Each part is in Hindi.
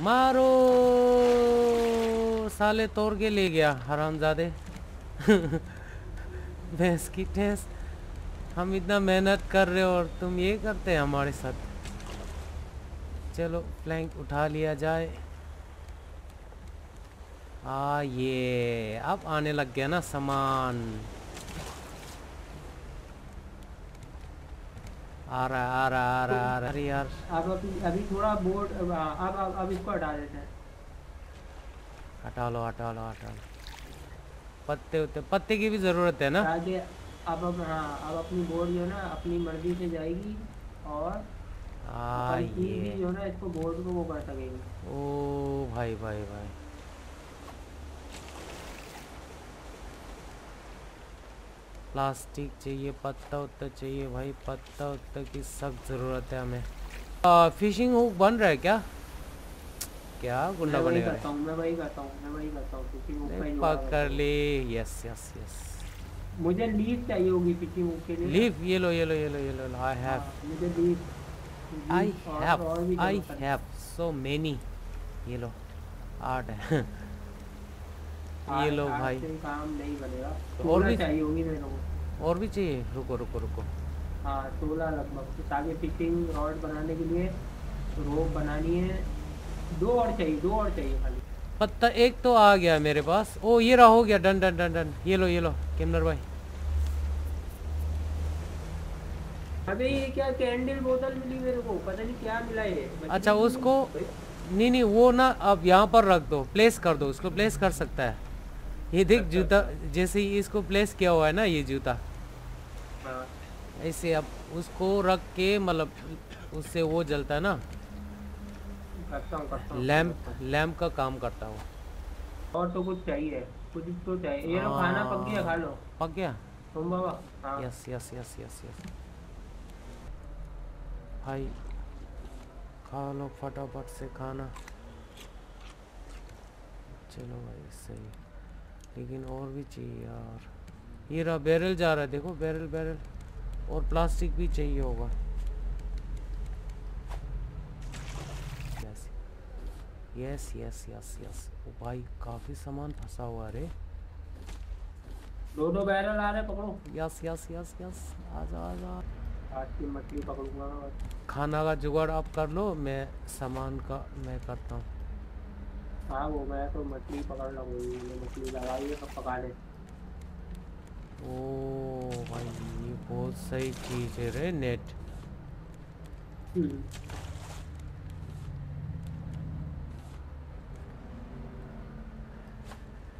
मारो। साले तोड़ के ले गया, हरामजादे। भैंस की ठेस। हम इतना मेहनत कर रहे हो और तुम ये करते हैं हमारे साथ। चलो प्लैंक उठा लिया जाए। आ, ये, अब आने लग गया ना सामान। आ रहा है आ रहा है आ रहा है आ रहा है। अरे यार। अब अभी अभी थोड़ा बोर्ड अब अब इसको हटा देते हैं। हटा लो हटा लो हटा लो। पत्ते उत्ते पत्ते की भी ज़रूरत है ना? ताकि अब अब हाँ अब अपनी बोर्ड जो है ना अपनी मर्ज़ी से जाएगी और आ ये जो है ना इसको बोर्ड को वो कर सकेगी। ओ भाई भाई भाई। प्लास्टिक चाहिए पत्ता उत्ता चाहिए भाई पत्ता उत्ता की सख्त ज़रूरत है हमें। आ, फिशिंग हुक बन रहा है क्या? क्या गुंडा बनेगा? हूँ हूँ ही पकड़ ले। यस यस यस मुझे लीफ चाहिए होगी फिशिंग हुक के लिए। लीव ये लो ये लो ये लो ये लो आई हैव हाँ, मुझे leaf I have I have so many ये लो आठ है। ये लो भाई। काम नहीं बनेगा। तो और भी- चाहिए होगी मेरे को। और भी चाहिए? रुको रुको रुको। हाँ सोलह लगभग। ताकि फिशिंग रॉड बनाने के लिए रोप बनानी है। दो और चाहिए दो और चाहिए खाली। पत्ता एक तो आ गया मेरे पास। ओ ये रहा हो गया। Done done done done. ये लो ये लो। किमनर भाई। अबे ये क्या कैंडल बोतल मिली मेरे को? पता नहीं क्या मिला ये। अच्छा उसको नहीं नहीं वो ना अब यहाँ पर रख दो। प्लेस कर दो। उसको प्लेस कर सकता है। ये देख जूता जैसे ही इसको प्लेस किया हुआ है ना ये जूता। हाँ, ऐसे अब उसको रख के मतलब उससे वो जलता है ना। हूँ हूँ। लैम्प लैम्प का काम करता है। और तो कुछ चाहिए कुछ तो चाहिए। ये लो खाना पक गया खा लो। पक गया? तुम बाबा हाँ। Yes yes yes yes yes भाई खा लो फटाफट से खाना। चलो भाई सही। लेकिन और भी चाहिए यार। ये रहा बैरल जा रहा है देखो बैरल बैरल और प्लास्टिक भी चाहिए होगा। Yes yes yes yes yes ओ भाई काफ़ी सामान फंसा हुआ रे। दो दो बैरल आ रहे पकड़ो। यस यस यस यस आजा आजा। आज की मछली पकड़ूँगा। खाना का जुगाड़ आप कर लो मैं सामान का मैं करता हूँ। हाँ वो मैं तो मछली पकड़ लूँगी ये मछली लगाई है सब पका ले। ओ भाई ये बहुत सही चीज़ है रे नेट। हम्म।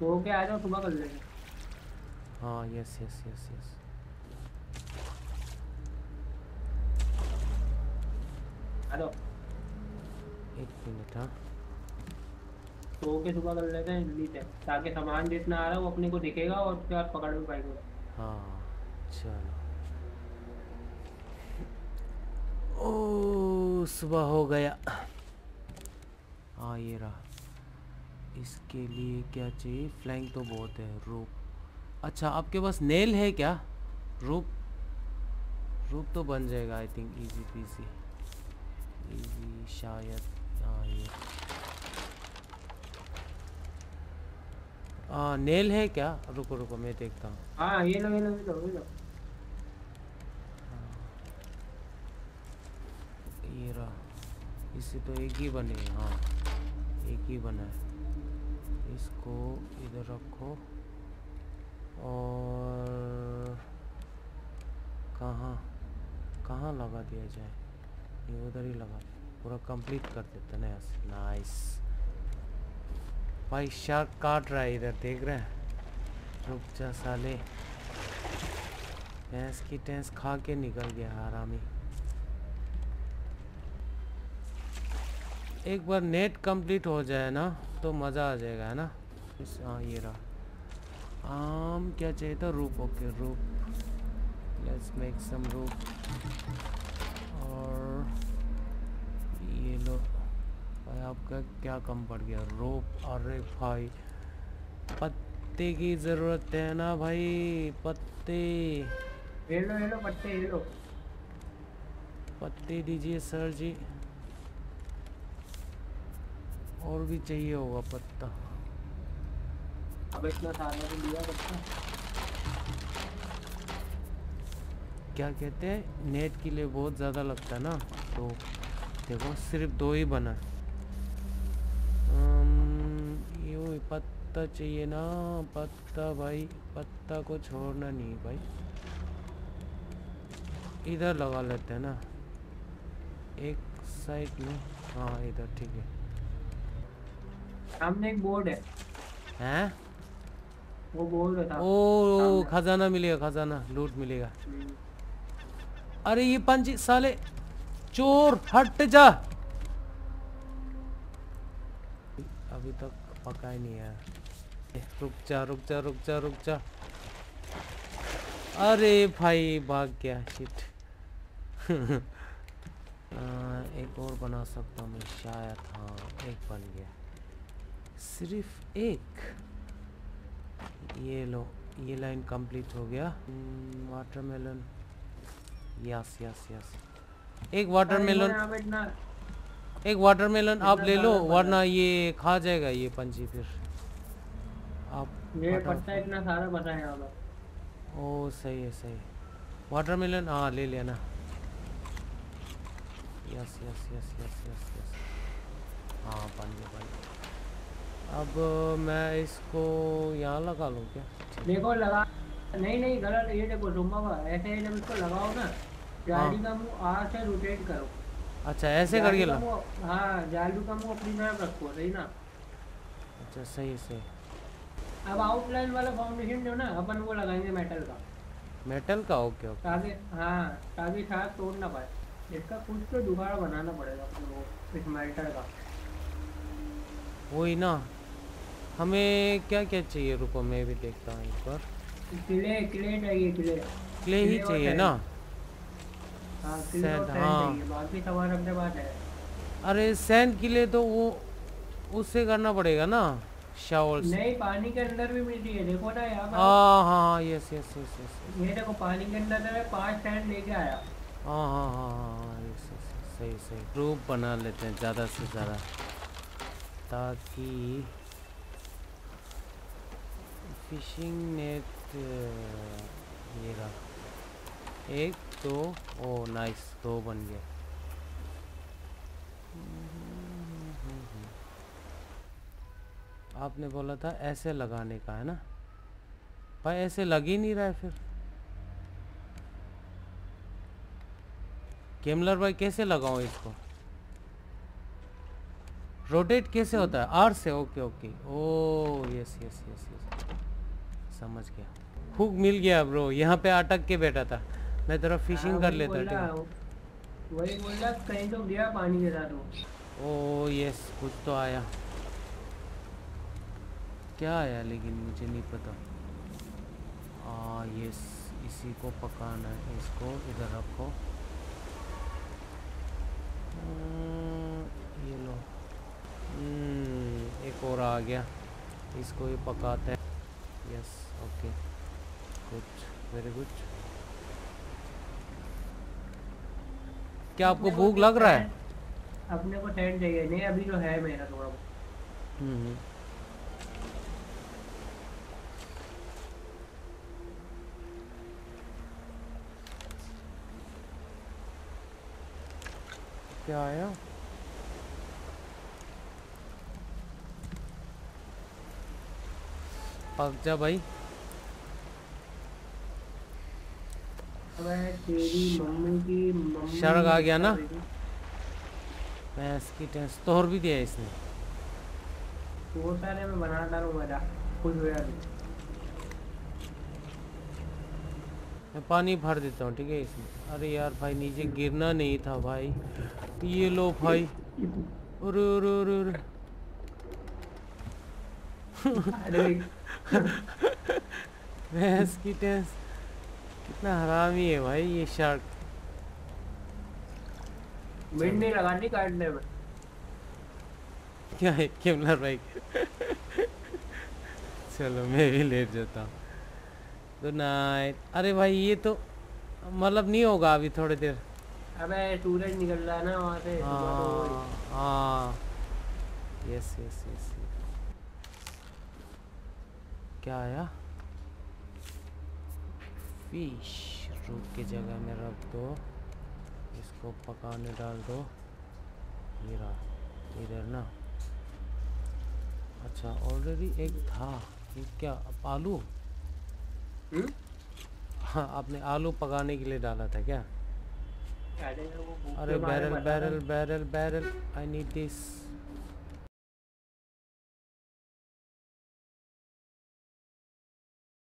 तो के आ जाओ सुबह कर लेंगे। हाँ यस यस यस यस आ जाओ। एक मिनट हाँ। तो के सुबह कर लेते हैं जल्दी से। ताकि सामान जितना आ रहा है वो अपने को दिखेगा और उसके बाद पकड़ भी पाएँगे। हाँ चलो। ओ, सुबह हो गया। हाँ ये रहा। इसके लिए क्या चाहिए? फ्लैंक तो बहुत है, रूप। अच्छा आपके पास नेल है क्या? रूप? रूप तो बन जाएगा I think easy peasy easy शायद हाँ ये हाँ नेल है क्या? रुको रुको मैं देखता हूँ। हाँ ये लो ये लो ये लो ये लो। ये रहा। इससे तो एक ही बने हाँ एक ही बना है। इसको इधर रखो। और कहाँ? कहाँ लगा दिया जाए? ये उधर ही लगा पूरा कंप्लीट कर देते ना नाइस भाई शार्क काट रहा है इधर, देख रहे हैं? रुक जा साले। भैंस की टेंस खा के निकल गया हरामी एक बार नेट कंप्लीट हो जाए ना तो मज़ा आ जाएगा, है ना? इस हाँ ये रहा। आम क्या चाहिए था? रूप, ओके, रूप। लेट्स मेक सम रूप और ये लो। भाई आपका क्या कम पड़ गया? रोप? अरे भाई पत्ते की ज़रूरत है ना भाई पत्ते। ये लो ये लो पत्ते ये लो। पत्ते दीजिए सर जी। और भी चाहिए होगा पत्ता। अब इतना सारा तो लिया बच्चा क्या कहते हैं? नेट के लिए बहुत ज़्यादा लगता है ना? तो देखो सिर्फ़ दो ही बना ये पत्ता चाहिए ना पत्ता भाई पत्ता को छोड़ना नहीं भाई। इधर लगा लेते हैं ना। एक साइड में हाँ इधर ठीक है। सामने एक बोर्ड है। हैं? वो बोर्ड था। ओ खजाना मिलेगा खजाना लूट मिलेगा। हम्म, अरे ये पंजी साले चोर हट जा। अभी तक पका ही। नहीं है रुक जा रुक जा रुक जा रुक जा। अरे भाई भाग गया शिट एक और बना सकता हूँ मैं शायद हाँ एक बन गया। सिर्फ़ एक? ये लो ये लाइन कंप्लीट हो गया। वाटरमेलन यस यस यस एक वाटरमेलन एक वाटरमेलन आप ले लो वरना ये खा जाएगा ये पंछी फिर। आप ये पत्ता इतना सारा है यहाँ ओ सही है सही है। वाटरमेलन हाँ ले लिया ना। Yes yes yes yes yes yes हाँ बन गया बन गया अब मैं इसको यहाँ लगा लूँ क्या? देखो लगा नहीं नहीं गलत ये देखो हुआ। ऐसे ही जब इसको लगाओ ना जाली का मुँह आर से रोटेट करो। अच्छा ऐसे करके ला। हाँ जालू का मुँह अपनी तरफ़ रखो सही ना? अच्छा सही सही अब आउटलाइन वाला फाउंडेशन जो ना अपन वो लगाएँगे मेटल का। मेटल का? ओके ओके ताकि हाँ ताकि छाप तोड़ ना पाए। इसका कुछ तो जुगाड़ बनाना पड़ेगा अपन को इस मेल्टर का। वही ना। हमें क्या क्या चाहिए? रुको मैं भी देखता हूँ एक बार। किले किले चाहिए किले। क्ले ही चाहिए। ना? हाँ sand हाँ। है। अरे सैंड के लिए तो वो उससे करना पड़ेगा ना शावर से नहीं पानी के अंदर भी मिलती है। देखो ना यहाँ पर। हाँ हाँ यस यस यस यस ये देखो पानी के अंदर है पाँच सैंड लेके आया। हाँ हाँ हाँ हाँ यस यस सही सही। ग्रुप बना लेते हैं ज़्यादा से ज़्यादा ताकि फिशिंग नेट ये रहा। एक, दो, ओ नाइस दो बन गया आपने बोला था ऐसे लगाने का, है ना? भाई, ऐसे लग ही नहीं रहा है फिर। केमलर भाई, कैसे लगाऊँ इसको? रोटेट कैसे होता है? आर से ओके ओके ओ यस यस यस यस समझ गया। हुक मिल गया ब्रो यहाँ पे अटक के बैठा था। मैं तेरा फिशिंग हाँ, कर लेता ठीक है वही बोल रहा कहीं तो गया पानी के साथ वो ओ यस कुछ तो आया। क्या आया लेकिन मुझे नहीं पता। आ यस इसी को पकाना है इसको इधर रखो हम्म, ये लो। हम्म, एक और आ गया। इसको ये पकाते हैं। Yes okay good very good क्या आपको भूख लग रहा है? अपने को सैंड चाहिए नहीं अभी तो है मेरा थोड़ा हम्म। क्या आया? पक जा भाई। शर्क आ गया ना? भैंस की टेंस तोड़ भी दिया इसने। वो सारे मैं बना डालूँगा जा खुश मैं पानी भर देता हूँ ठीक है इसमें। अरे यार भाई नीचे गिरना नहीं था भाई। ये लो भाई। अरे अरे अरे अरे। भैंस की टेंस कितना हरामी है भाई ये शार्क मिनट नहीं लगानी काटने में। क्या है किमलर भाई? चलो मैं भी लेट जाता हूँ। गुड नाइट अरे भाई ये तो मतलब नहीं होगा अभी थोड़ी देर। अबे सूरज निकल रहा है ना वहाँ से तो। हाँ हाँ यस यस यस क्या आया? फ़िश रूप की जगह में रख दो। इसको पकाने डाल दो। ये रहा इधर ना। अच्छा ऑलरेडी एक था। ये क्या अब आलू? हम्म? हाँ आपने आलू पकाने के लिए डाला था क्या? अरे भूख अरे मारे barrel barrel barrel barrel I need this